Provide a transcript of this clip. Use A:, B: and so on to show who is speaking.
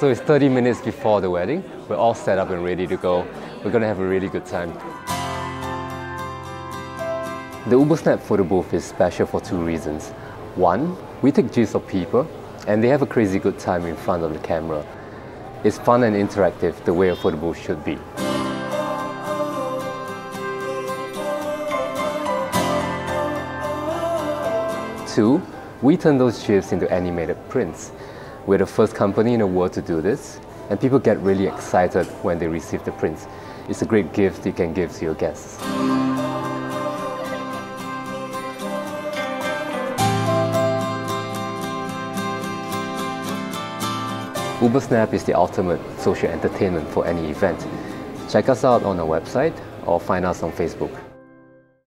A: So it's 30 minutes before the wedding. We're all set up and ready to go. We're gonna have a really good time. The UberSnap photo booth is special for two reasons. One, we take gifs of people and they have a crazy good time in front of the camera. It's fun and interactive the way a photo booth should be. Two, we turn those GIFs into animated prints. We're the first company in the world to do this, and people get really excited when they receive the prints. It's a great gift you can give to your guests. UberSnap is the ultimate social entertainment for any event. Check us out on our website or find us on Facebook.